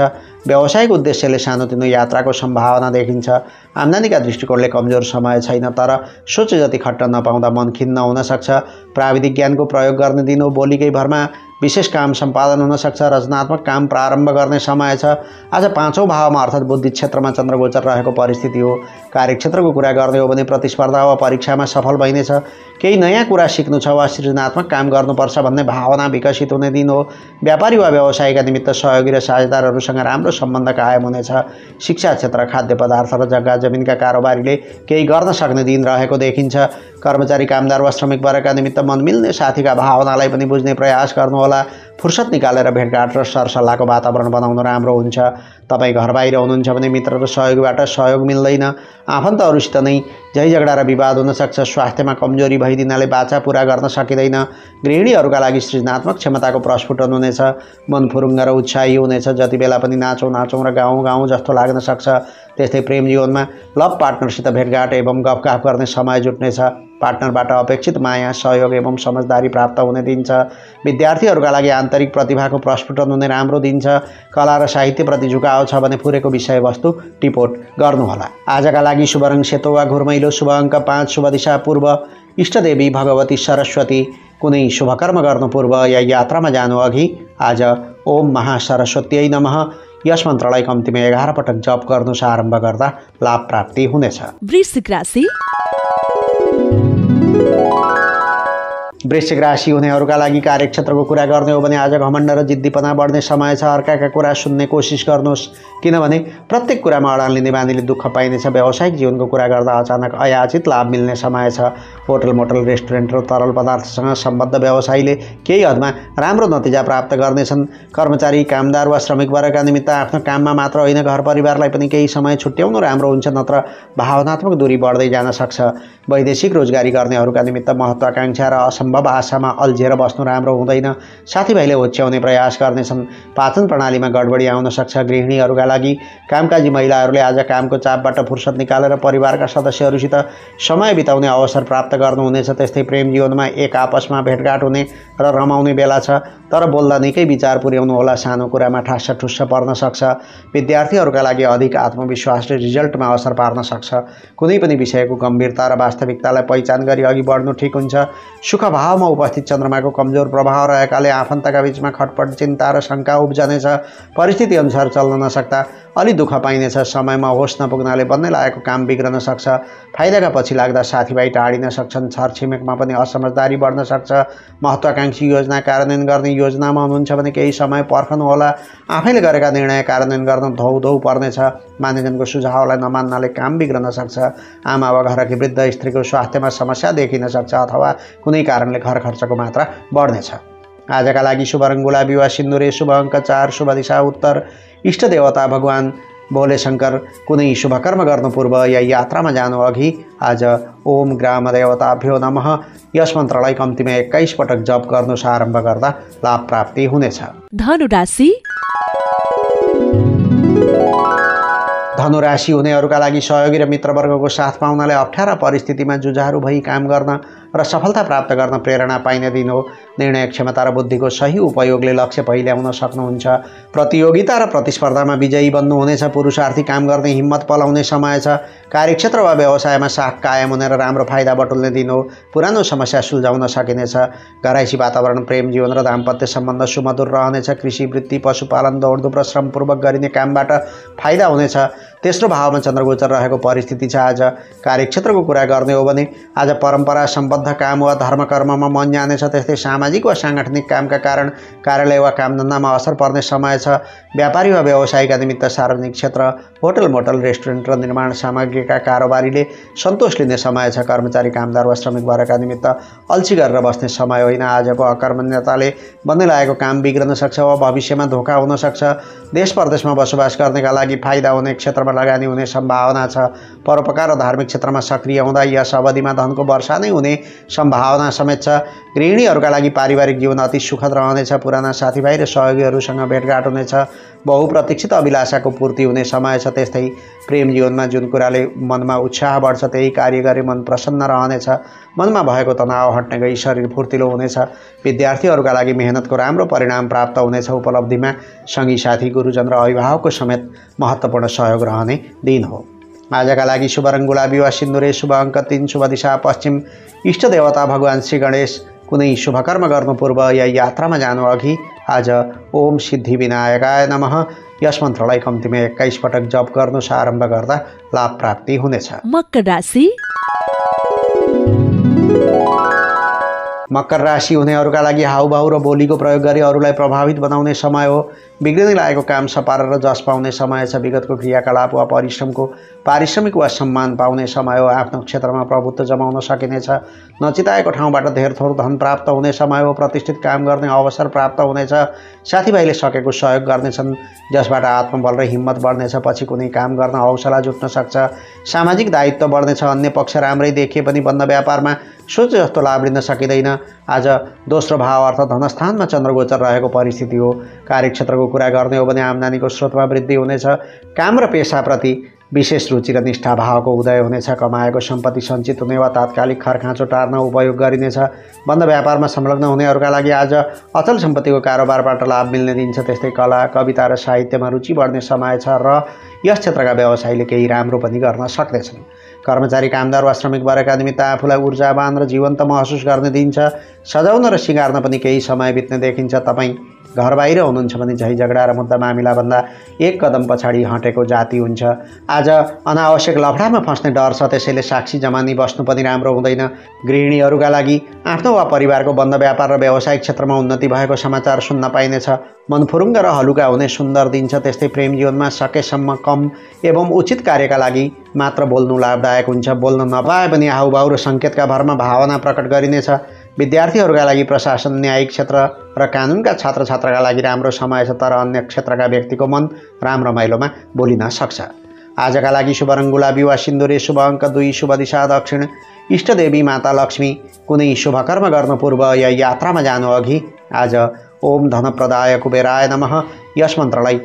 व्यावसायिक उद्देश्यले सानोतिनो यात्राको सम्भावना देखिन्छ। आम्दानीका दृष्टिकोणले कमजोर समय छैन तर सोचे जति खट्न नपाउँदा मन खिन्न हुन सक्छ। प्राविधिक ज्ञानको प्रयोग गर्ने दिन बोलीकै भरमा विशेष काम सम्पादन हुनसक्छ रचनात्मक काम प्रारम्भ गर्ने समय छ। आज पाँचौँ भावमा अर्थात् बुद्धि क्षेत्रमा चन्द्रगोचर रहेको परिस्थिति हो। कार्यक्षेत्रको कुरा गर्ने हो भने प्रतिस्पर्धा वा परीक्षामा सफल भइनेछ। केही नयाँ कुरा सिक्नु छ वा सृजनात्मक काम गर्नुपर्छ भन्ने भावना विकसित हुने दिन हो। व्यापारी वा व्यवसायका निमित्त सहयोगी र साझेदारहरूसँग राम्रो सम्बन्ध कायम हुनेछ। शिक्षा क्षेत्र खाद्य पदार्थ र जग्गा जमिनका कारोबारीले केही गर्न सक्ने दिन रहेको देखिन्छ। कर्मचारी कामदार वा श्रमिक वर्गका निमित्त मन मिल्ने साथीका भावनालाई पनि बुझ्ने प्रयास गर्नुहोला। फुर्सद निकालेर भेटघाट र सरसल्लाहको वातावरण बनाउनु राम्रो हुन्छ। तपाईँ घर बाहिर हुनुहुन्छ भने मित्र र सहयोगीबाट सहयोग मिल्दैन। आफन्तहरूसित नै झै झगडा र विवाद हुनसक्छ। स्वास्थ्यमा कमजोरी भइदिनाले बाचा पुरा गर्न सकिँदैन। गृहिणीहरूका लागि सृजनात्मक क्षमताको प्रस्फुटन हुनेछ। मन फुरुङ्ग र उत्साही हुनेछ। जति बेला पनि नाचौँ नाचौँ र गाउँ गाउँ जस्तो लाग्न सक्छ। त्यस्तै प्रेम जीवनमा लभ पार्टनरसित भेटघाट एवं गफगाफ गर्ने समय जुट्नेछ। पार्टनरबाट अपेक्षित माया सहयोग एवं समझदारी प्राप्त हुने दिन्छ। विद्यार्थीहरूका लागि आन्तरिक प्रतिभाको प्रस्फुटन हुने राम्रो दिन्छ। कला र साहित्यप्रति झुकाव छ भने फुरेको विषयवस्तु टिपोट गर्नुहोला। आजका लागि शुभ रङ सेतो वा घुरमैलो शुभ अङ्क पाँच शुभ दिशा पूर्व। इष्टदेवी भगवती सरस्वती कुनै शुभकर्म गर्नु पूर्व या यात्रामा जानु अघि आज ओम महासरस्वतीयै नमः। यस मन्त्रलाई कम्तीमा एघार पटक जप गर्नु आरम्भ गर्दा लाभ प्राप्ति हुनेछ। वृश्चिक राशि you वृश्चिक राशि हुनेहरूका लागि कार्यक्षेत्रको कुरा गर्ने हो भने आज घमण्ड र जिद्दीपना बढ्ने समय छ। अर्काका कुरा सुन्ने कोसिस गर्नुहोस्। किनभने प्रत्येक कुरामा अडान लिने बानीले दुःख पाइनेछ। व्यावसायिक जीवनको कुरा गर्दा अचानक अयाचित लाभ मिल्ने समय छ। होटल मोटल रेस्टुरेन्ट र तरल पदार्थसँग सम्बद्ध व्यवसायीले केही हदमा राम्रो नतिजा प्राप्त गर्नेछन्। कर्मचारी कामदार वा श्रमिक वर्गका निमित्त आफ्नो काममा मात्र होइन घर परिवारलाई पनि केही समय छुट्याउनु राम्रो हुन्छ नत्र भावनात्मक दूरी बढ्दै जान सक्छ। वैदेशिक रोजगारी गर्नेहरूका निमित्त महत्त्वाकाङ्क्षा र असम्भव आशामा अल्झिएर बस्नु राम्रो हुँदैन। साथीभाइले होच्याउने प्रयास गर्नेछन्। पाचन प्रणालीमा गडबडी आउन सक्छ। गृहिणीहरूका लागि कामकाजी महिलाहरूले आज कामको चापबाट फुर्सद निकालेर परिवारका सदस्यहरूसित समय बिताउने अवसर प्राप्त गर्नुहुनेछ। त्यस्तै प्रेम जीवनमा एक आपसमा भेटघाट हुने र रमाउने बेला छ। तर बोल्दा निकै विचार पुर्याउनु होला। सानो कुरामा ठास्स ठुस्स पर्न सक्छ। विद्यार्थीहरूका लागि अधिक आत्मविश्वासले रिजल्टमा असर पार्न सक्छ। कुनै पनि विषयको गम्भीरता र वास्तविकतालाई पहिचान गरी अघि बढ्नु ठिक हुन्छ। सुख भावमा उपस्थित चन्द्रमाको कमजोर प्रभाव रहेकाले आफन्तका बिचमा खटपट चिन्ता र शङ्का उब्जनेछ। परिस्थिति अनुसार चल्न नसक्दा अलि दुःख पाइनेछ। समयमा होस् नपुग्नाले बन्नै लागेको काम बिग्रन सक्छ। फाइदाका पछि लाग्दा साथीभाइ टाढिन सक्छन्। छरछिमेकमा पनि असमझदारी बढ्न सक्छ। महत्त्वाकाङ्क्षी योजना कार्यान्वयन गर्ने योजनामा हुनुहुन्छ भने केही समय पर्खनुहोला आफैले गरेका निर्णय कार्यान्वयन गर्न धौ धौ पर्नेछ। मानिजनको सुझावलाई नमान्नाले काम बिग्रन सक्छ। आमा वा घरकी वृद्ध स्त्रीको स्वास्थ्यमा समस्या देखिन सक्छ अथवा कुनै कारणले घर खर्चको मात्रा बढ्नेछ। आजका लागि शुभ रङ गुलाबी वा सिन्दुरे शुभ अङ्क चार शुभ दिशा उत्तर। इष्ट देवता भगवान् भोले शङ्कर कुनै शुभकर्म गर्नु पूर्व या यात्रामा जानु अघि आज ओम ग्राम देवताभ्यो नमः। यस मन्त्रलाई कम्तीमा एक्काइस पटक जप गर्नु आरम्भ गर्दा लाभ प्राप्ति हुनेछ। धनु राशि धनुराशि हुनेहरूका लागि सहयोगी र मित्रवर्गको साथ पाउनाले अप्ठ्यारा परिस्थितिमा जुझारु भई काम गर्न र सफलता प्राप्त गर्न प्रेरणा पाइने दिन हो। निर्णय क्षमता र बुद्धिको सही उपयोगले लक्ष्य पहिल्याउन सक्नुहुन्छ। प्रतियोगिता र प्रतिस्पर्धामा विजयी बन्नुहुनेछ। पुरुषार्थी काम गर्ने हिम्मत पलाउने समय छ। कार्यक्षेत्र वा व्यवसायमा साख कायम हुने र राम्रो फाइदा बटुल्ने दिन हो। पुरानो समस्या सुल्झाउन सकिनेछ। घराइसी वातावरण प्रेम जीवन र दाम्पत्य सम्बन्ध सुमधुर रहनेछ। कृषि वृत्ति पशुपालन दौडधुप र श्रमपूर्वक गरिने कामबाट फाइदा हुनेछ। तेस्रो भावमा चन्द्रगोचर रहेको परिस्थिति छ। आज कार्यक्षेत्रको कुरा गर्ने हो भने आज परम्परा सम्बद्ध काम वा धर्म कर्ममा मन जानेछ त्यस्तै सामाजिक वा साङ्गठनिक कामका कारण कार्यालय वा कामधन्दामा असर पर्ने समय छ। व्यापारी वा व्यवसायीका निमित्त सार्वजनिक क्षेत्र होटल मोटल रेस्टुरेन्ट र निर्माण सामग्रीका कारोबारीले सन्तोष लिने समय छ। कर्मचारी कामदार वा श्रमिक वर्गका निमित्त अल्छी गरेर बस्ने समय होइन। आजको अकर्मण्यताले बन्दै लागेको काम बिग्रन सक्छ वा भविष्यमा धोका हुनसक्छ देश परदेशमा बसोबास गर्नेका लागि फाइदा हुने क्षेत्रमा लगानी हुने सम्भावना छ। परोपकार र धार्मिक क्षेत्रमा सक्रिय हुँदा यस अवधिमा धनको वर्षा नै हुने सम्भावना समेत छ। गृहिणीहरूका लागि पारिवारिक जीवन अति सुखद रहनेछ। पुराना साथीभाइ र सहयोगीहरूसँग भेटघाट हुनेछ। बहुप्रतीक्षित अभिलाषाको पूर्ति हुने समय छ त्यस्तै प्रेम जीवनमा जुन कुराले मनमा उत्साह बढ्छ त्यही कार्य गरे मन प्रसन्न रहनेछ। मनमा भएको तनाव हट्ने गई शरीर फुर्तिलो हुनेछ। विद्यार्थीहरूका लागि मेहनतको राम्रो परिणाम प्राप्त हुनेछ। उपलब्धिमा सङ्गी साथी गुरुजन र अभिभावकको समेत महत्त्वपूर्ण सहयोग रहने दिन हो। आजका लागि शुभ रङ गुलाबी वा सिन्दुरे। शुभ अङ्क तिन शुभ दिशा पश्चिम इष्ट देवता भगवान् श्री गणेश। कुनै शुभकर्म गर्नु पूर्व या यात्रामा जानु अघि आज ओम सिद्धि विनायकाय नमः। यस मन्त्रलाई कम्तीमा एक्काइस पटक जप गर्नुहोस् आरम्भ गर्दा लाभ प्राप्ति हुनेछ। मकर राशि। मकर राशि हुनेहरूका लागि हाउभाउ र बोलीको प्रयोग गरी अरूलाई प्रभावित बनाउने समय हो। बिग्रिँदै लागेको काम सपारेर जस पाउने समय छ। विगतको क्रियाकलाप वा परिश्रमको पारिश्रमिक वा सम्मान पाउने समय हो। आफ्नो क्षेत्रमा प्रभुत्व जमाउन सकिनेछ। नचिताएको ठाउँबाट धेर थोर धन प्राप्त हुने समय हो। प्रतिष्ठित काम गर्ने अवसर प्राप्त हुनेछ। साथीभाइले सकेको सहयोग गर्नेछन्। जसबाट आत्मबल र हिम्मत बढ्नेछ। पछि कुनै काम गर्न हौसला जुट्न सक्छ। सामाजिक दायित्व बढ्नेछ। अन्य पक्ष राम्रै देखिए पनि बन्द व्यापारमा सोचे जस्तो लाभ लिन सकिँदैन। आज दोस्रो भाव अर्थ धनस्थानमा चन्द्रगोचर रहेको परिस्थिति हो। कार्यक्षेत्रको कुरा गर्ने हो भने आम्दानीको स्रोतमा वृद्धि हुनेछ। काम र पेसाप्रति विशेष रुचि र निष्ठा भावको उदय हुनेछ। कमाएको सम्पत्ति सञ्चित हुने वा तात्कालिक खरखाँचो टार्न उपयोग गरिनेछ। बन्द व्यापारमा संलग्न हुनेहरूका लागि आज अचल सम्पत्तिको कारोबारबाट लाभ मिल्ने दिन्छ। त्यस्तै कला कविता र साहित्यमा रुचि बढ्ने समय छ र यस क्षेत्रका व्यवसायीले केही राम्रो पनि गर्न सक्नेछन् कर्मचारी कामदार वा श्रमिक वर्गका निमित्त आफूलाई ऊर्जावान र जीवन्त महसुस गर्ने दिन्छ सजाउन र सिँगार्न पनि केही समय बित्ने देखिन्छ तपाईँ। घर बाहिर हुनुहुन्छ भने झै झगडा र मुद्दा मामिलाभन्दा एक कदम पछाडि हटेको जाति हुन्छ। आज अनावश्यक लफडामा फस्ने डर छ त्यसैले साक्षी जमानी बस्नु पनि राम्रो हुँदैन। गृहिणीहरूका लागि आफ्नो वा परिवारको बन्द व्यापार र व्यावसायिक क्षेत्रमा उन्नति भएको समाचार सुन्न पाइनेछ। मनफुरुङ्ग र हलुका हुने सुन्दर दिन छ त्यस्तै प्रेम जीवनमा सकेसम्म कम एवं उचित कार्यका लागि मात्र बोल्नु लाभदायक हुन्छ। बोल्न नपाए पनि हाउभाउ र सङ्केतका भरमा भावना प्रकट गरिनेछ। विद्यार्थीहरूका लागि प्रशासन न्यायिक क्षेत्र र कानुनका छात्र छात्राका लागि राम्रो समय छ तर अन्य क्षेत्रका व्यक्तिको मन राम्रो माइलोमा बोलिन सक्छ। आजका लागि शुभ रङ गुलाबी वा सिन्दुरे शुभ अङ्क दुई शुभ दिशा दक्षिण इष्टदेवी माता लक्ष्मी कुनै शुभकर्म गर्नु पूर्व या यात्रामा जानु अघि आज ओम धनप्रदाय कुबेराय नमः। यस मन्त्रलाई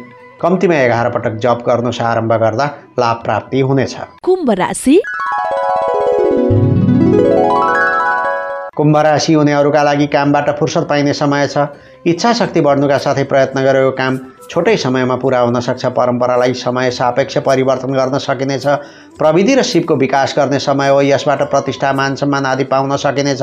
कम्तीमा एघार पटक जप गर्नुहोस् आरम्भ गर्दा लाभ प्राप्ति हुनेछ। कुम्भ राशि। कुम्भ राशि हुनेहरूका लागि कामबाट फुर्सद पाइने समय छ। इच्छा शक्ति बढ्नुका साथै प्रयत्न गरेको काम छोटै समयमा पुरा हुन सक्छ। परम्परालाई समय सापेक्ष परिवर्तन गर्न सकिनेछ। प्रविधि र सिपको विकास गर्ने समय हो। यसबाट प्रतिष्ठा मान सम्मान आदि पाउन सकिनेछ।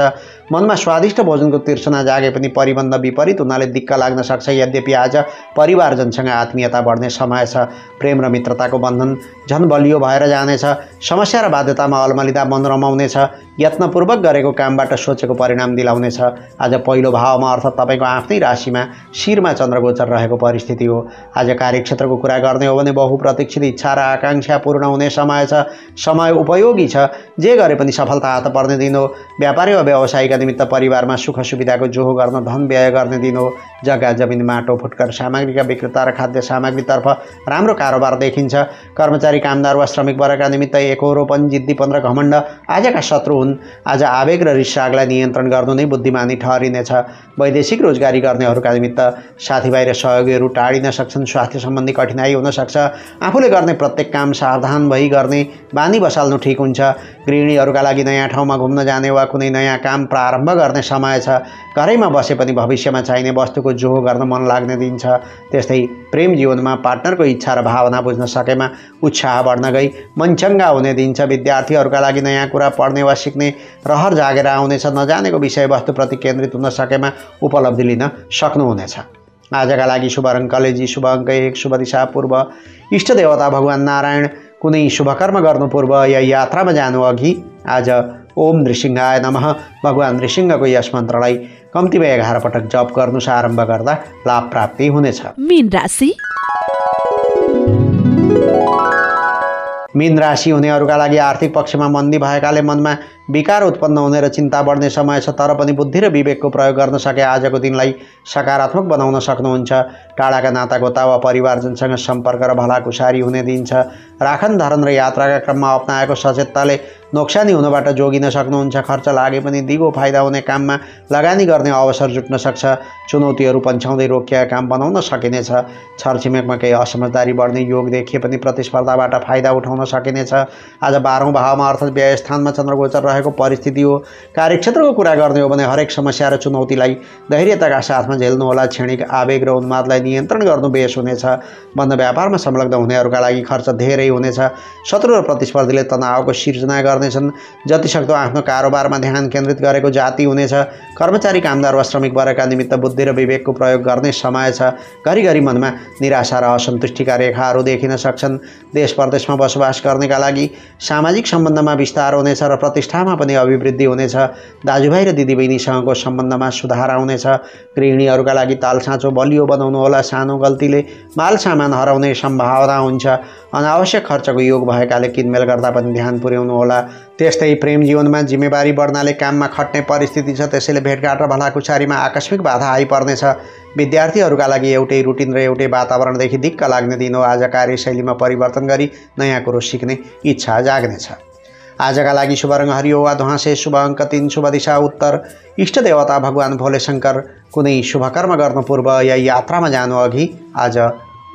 मनमा स्वादिष्ट भोजनको तिर्सना जागे पनि परिबन्ध विपरीत हुनाले दिक्क लाग्न सक्छ। यद्यपि आज परिवारजनसँग आत्मीयता बढ्ने समय छ। प्रेम र मित्रताको बन्धन झन बलियो भएर जानेछ। समस्या र बाध्यतामा अल्मलिँदा मन रमाउनेछ यत्नपूर्वक गरेको कामबाट सोचेको परिणाम दिलाउनेछ। आज पहिलो भावमा अर्थात् तपाईँको आफ्नै राशिमा शिरमा चन्द्रगोचर रहेको परिस्थिति हो। आज कार्यक्षेत्रको कुरा गर्ने हो भने बहुप्रतीक्षित इच्छा र आकाङ्क्षा पूर्ण हुने समय छ। समय उपयोगी छ। जे गरे पनि सफलता हात पर्ने दिन हो। व्यापारी वा व्यवसायीका निमित्त परिवारमा सुख सुविधाको जोहो गर्न धन व्यय गर्ने दिन हो। जग्गा जमिन माटो फुटकर सामग्रीका विक्रेता र खाद्य सामग्रीतर्फ राम्रो कारोबार देखिन्छ। कर्मचारी कामदार वा श्रमिक वर्गका निमित्त एकहोरोपन जिद्दीपन र घमण्ड आजका शत्रु हुन्। आज आवेग र रिसागलाई नियन्त्रण गर्नु नै बुद्धिमानी ठहरिनेछ। वैदेशिक रोजगारी गर्नेहरूका निमित्त साथीभाइ र सहयोगीहरू टाढिन सक्छन्। स्वास्थ्य सम्बन्धी कठिनाइ हुनसक्छ आफूले गर्ने प्रत्येक काम सावधान भई गर्ने बानी बसाल्नु ठिक हुन्छ। गृहिणीहरूका लागि नयाँ ठाउँमा घुम्न जाने वा कुनै नयाँ काम प्रारम्भ गर्ने समय छ। घरैमा बसे पनि भविष्यमा चाहिने वस्तुको जोहो गर्न मन लाग्ने दिन छ। त्यस्तै प्रेम जीवनमा पार्टनरको इच्छा र भावना बुझ्न सकेमा उत्साह बढ्न गई। मनचङ्गा हुने दिन छ। विद्यार्थीहरूका लागि नयाँ कुरा पढ्ने वा सिक्ने रहर जागेर आउनेछ नजानेको विषयवस्तुप्रति केन्द्रित हुन सकेमा उपलब्धि लिन सक्नुहुनेछ। आजका लागि शुभ रङ कलेजी शुभ अङ्क एक शुभ दिशा पूर्व। इष्ट देवता भगवान् नारायण कुनै शुभकर्म गर्नु पूर्व या यात्रामा जानु अघि आज ओम नृसिंहाय नमः। भगवान् नृसिंहको यस मन्त्रलाई कम्तीमा एघार पटक जप गर्नु आरम्भ गर्दा लाभ प्राप्ति हुनेछ। मीन राशि हुनेहरूका लागि आर्थिक पक्षमा मन्दी भएकाले मनमा विकार उत्पन्न हुने र चिन्ता बढ्ने समय छ तर पनि बुद्धि र विवेकको प्रयोग गर्न सके आजको दिनलाई सकारात्मक बनाउन सक्नुहुन्छ। टाढाका नातागोता वा परिवारजनसँग सम्पर्क र भलाकुसारी हुने दिन छ राखन धरन र यात्राका क्रममा अप्नाएको सचेतताले नोक्सानी हुनबाट जोगिन सक्नुहुन्छ। खर्च लागे पनि दिगो फाइदा हुने काममा लगानी गर्ने अवसर जुट्न सक्छ। चुनौतीहरू पन्छाउँदै रोकिएका काम बनाउन सकिनेछ। छरछिमेकमा केही असमझदारी बढ्ने योग देखिए पनि प्रतिस्पर्धाबाट फाइदा उठाउन सकिनेछ। आज बाह्रौँ भावमा अर्थात् व्यय स्थानमा चन्द्रगोचर रहेको परिस्थिति हो। कार्यक्षेत्रको कुरा गर्ने हो भने हरेक समस्या र चुनौतीलाई धैर्यताका साथमा झेल्नुहोला। क्षणिक आवेग र उन्मादलाई नियन्त्रण गर्नु बेस हुनेछ। बन्द व्यापारमा संलग्न हुनेहरूका लागि खर्च धेरै हुनेछ। शत्रु र प्रतिस्पर्धीले तनावको सिर्जना गर्नेछन्। जतिसक्दो आफ्नो कारोबारमा ध्यान केन्द्रित गरेको जाति हुनेछ। कर्मचारी कामदार वा श्रमिक वर्गका निमित्त बुद्धि र विवेकको प्रयोग गर्ने समय छ। घरिघरि मनमा निराशा र असन्तुष्टिका रेखाहरू देखिन सक्छन्। देश परदेशमा बसोबास गर्नेका लागि सामाजिक सम्बन्धमा विस्तार हुनेछ र प्रतिष्ठामा पनि अभिवृद्धि हुनेछ। दाजुभाइ र दिदीबहिनीसँगको सम्बन्धमा सुधार आउनेछ। गृहिणीहरूका लागि ताल साँचो बलियो बनाउनु सानो गल्तीले। माल सामान हराउने सम्भावना हुन्छ। अनावश्यक खर्चको योग भएकाले किनमेल गर्दा पनि ध्यान पुर्याउनु होला। त्यस्तै प्रेम जीवनमा जिम्मेवारी बढ्नाले काममा खट्ने परिस्थिति छ त्यसैले भेटघाट र भलाकुसारीमा आकस्मिक बाधा आइपर्नेछ। विद्यार्थीहरूका लागि एउटै रुटिन र एउटै वातावरणदेखि दिक्क लाग्ने दिन हो आज कार्यशैलीमा परिवर्तन गरी नयाँ कुरो सिक्ने इच्छा जाग्नेछ। आजका लागि शुभ रङ हरियो वा ध्वासे शुभ अङ्क तिन शुभ दिशा उत्तर इष्ट देवता भगवान् भोले शङ्कर कुनै शुभकर्म गर्नु पूर्व या यात्रामा जानु अघि आज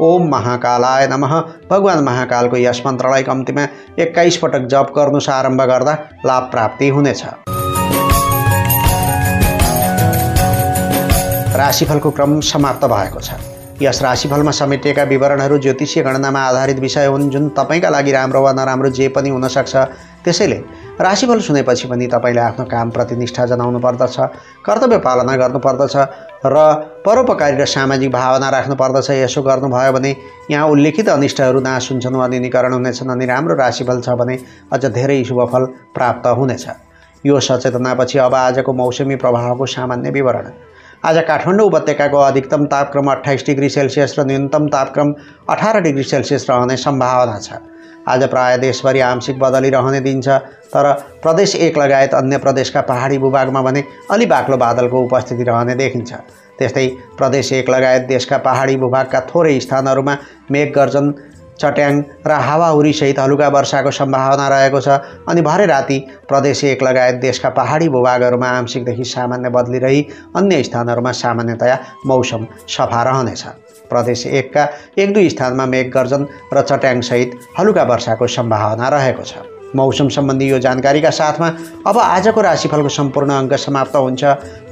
ओम महाकालाय नमः भगवान् महाकालको यस मन्त्रलाई कम्तीमा एक्काइस पटक जप गर्नु आरम्भ गर्दा लाभ प्राप्ति हुनेछ राशिफलको क्रम समाप्त भएको छ यस राशिफलमा समेटिएका विवरणहरू ज्योतिषीय गणनामा आधारित विषय हुन् जुन तपाईँका लागि राम्रो वा नराम्रो जे पनि हुनसक्छ त्यसैले राशिफल सुनेपछि पनि तपाईँले आफ्नो कामप्रति निष्ठा जनाउनु पर्दछ कर्तव्य पालना गर्नुपर्दछ र परोपकारी र सामाजिक भावना राख्नु पर्दछ। यसो गर्नुभयो भने यहाँ उल्लेखित अनिष्टहरू नाश हुन्छन् वा निनीकरण हुनेछन् अनि राम्रो राशिफल छ भने अझ धेरै शुभफल प्राप्त हुनेछ। यो सचेतनापछि अब आजको मौसमी प्रभावको सामान्य विवरण। आज काठमाडौँ उपत्यकाको अधिकतम तापक्रम अठाइस डिग्री सेल्सियस र न्यूनतम तापक्रम अठार डिग्री सेल्सियस रहने सम्भावना छ। आज प्राय देशभरि आंशिक बदली रहने दिन छ तर प्रदेश एक लगायत अन्य प्रदेशका पहाडी भूभागमा भने अलि बाक्लो बादलको उपस्थिति रहने देखिन्छ। त्यस्तै प्रदेश एक लगायत देशका पहाडी भूभागका थोरै स्थानहरूमा मेघ गर्जन चट्याङ र हावाहुरीसहित हलुका वर्षाको सम्भावना रहेको छ अनि भरे राति प्रदेश एक लगायत देशका पहाडी भूभागहरूमा आंशिकदेखि सामान्य बदली रही अन्य स्थानहरूमा सामान्यतया मौसम सफा रहनेछ। प्रदेश एकका एक दुई स्थानमा मेघ गर्जन र चट्याङसहित हलुका वर्षाको सम्भावना रहेको छ। मौसम सम्बन्धी यो जानकारीका साथमा अब आजको राशिफलको सम्पूर्ण अङ्क समाप्त हुन्छ।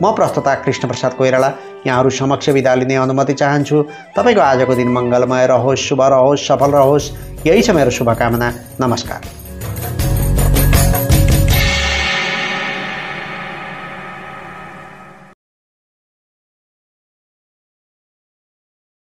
म प्रस्तुता कृष्णप्रसाद कोइराला यहाँहरू समक्ष विदा लिने अनुमति चाहन्छु। तपाईँको आजको दिन मङ्गलमय रहोस् शुभ रहोस् सफल रहोस्। यही छ मेरो शुभकामना। नमस्कार।